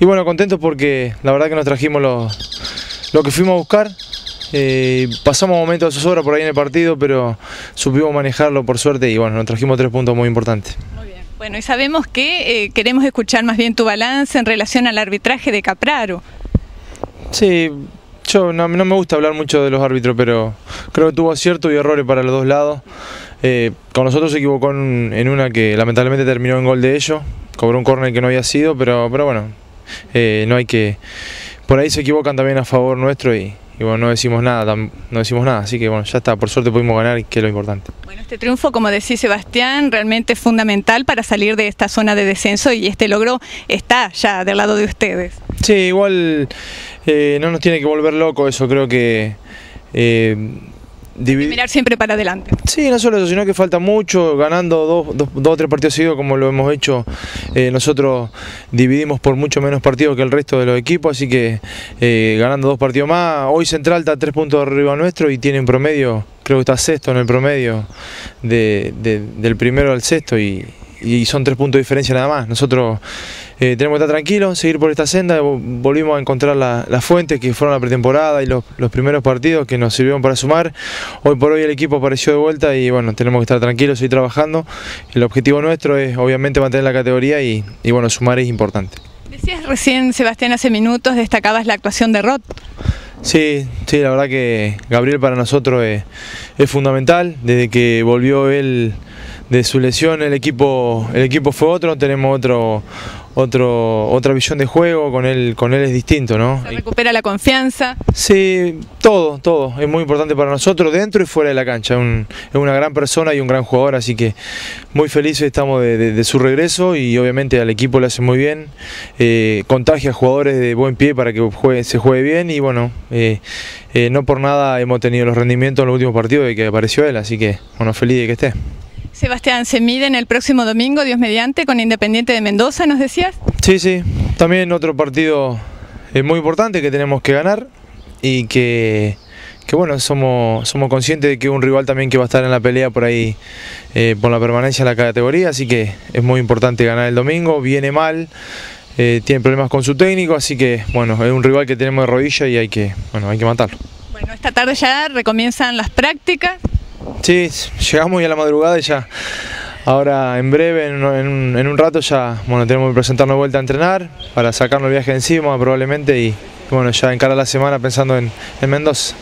y bueno, contentos porque la verdad que nos trajimos lo, lo que fuimos a buscar. Eh, pasamos momentos de zozobra por ahí en el partido, pero supimos manejarlo por suerte y bueno, nos trajimos tres puntos muy importantes. Muy bien. Bueno, y sabemos que eh, queremos escuchar más bien tu balance en relación al arbitraje de Capraro. Sí, yo no, no me gusta hablar mucho de los árbitros, pero creo que tuvo acierto y errores para los dos lados. Eh, con nosotros se equivocó en, en una que lamentablemente terminó en gol de ellos, cobró un córner que no había sido, pero, pero bueno, eh, no hay que... Por ahí se equivocan también a favor nuestro y, y bueno, no decimos nada, no decimos nada, así que bueno, ya está, por suerte pudimos ganar y que es lo importante. Bueno, este triunfo, como decía Sebastián, realmente es fundamental para salir de esta zona de descenso y este logro está ya del lado de ustedes. Sí, igual eh, no nos tiene que volver loco eso, creo que... eh, Y mirar siempre para adelante. Sí, no solo eso, sino que falta mucho, ganando dos, dos, dos o tres partidos seguidos como lo hemos hecho, eh, nosotros dividimos por mucho menos partidos que el resto de los equipos, así que eh, ganando dos partidos más, hoy Central está tres puntos arriba nuestro y tiene un promedio, creo que está sexto en el promedio de- de- del primero al sexto y, y son tres puntos de diferencia nada más. Nosotros eh, tenemos que estar tranquilos, seguir por esta senda, vo- volvimos a encontrar la- las fuentes que fueron la pretemporada y los, los primeros partidos que nos sirvieron para sumar. Hoy por hoy el equipo apareció de vuelta y bueno, tenemos que estar tranquilos, seguir trabajando. El objetivo nuestro es obviamente mantener la categoría y, y bueno, sumar es importante. Decías recién, Sebastián, hace minutos, destacabas la actuación de Roth. Sí, sí, la verdad que Gabriel para nosotros es, es fundamental. Desde que volvió él de su lesión, el equipo, el equipo fue otro, tenemos otro, otro, otra visión de juego, con él, con él es distinto, ¿no? Se recupera la confianza. Sí, todo, todo. Es muy importante para nosotros, dentro y fuera de la cancha. Es, un- es una gran persona y un gran jugador, así que muy felices estamos de, de- de su regreso y obviamente al equipo le hace muy bien. Eh, contagia a jugadores de buen pie para que juegue- se juegue bien y bueno, eh, eh, no por nada hemos tenido los rendimientos en los últimos partidos de que apareció él, así que bueno, feliz de que esté. Sebastián, se miden el próximo domingo, Dios mediante, con Independiente de Mendoza, ¿nos decías? Sí, sí. También otro partido eh, muy importante que tenemos que ganar y que, que, bueno, somos, somos conscientes de que un rival también que va a estar en la pelea por ahí eh, por la permanencia en la categoría, así que es muy importante ganar el domingo. Viene mal, eh, tiene problemas con su técnico, así que bueno, es un rival que tenemos de rodilla y hay que, bueno, hay que matarlo. Bueno, esta tarde ya recomienzan las prácticas. Sí, llegamos ya a la madrugada y ya. Ahora en breve, en, un- rato ya, bueno, tenemos que presentarnos de vuelta a entrenar para sacarnos el viaje encima probablemente y bueno, ya encarar la semana pensando en, en Mendoza.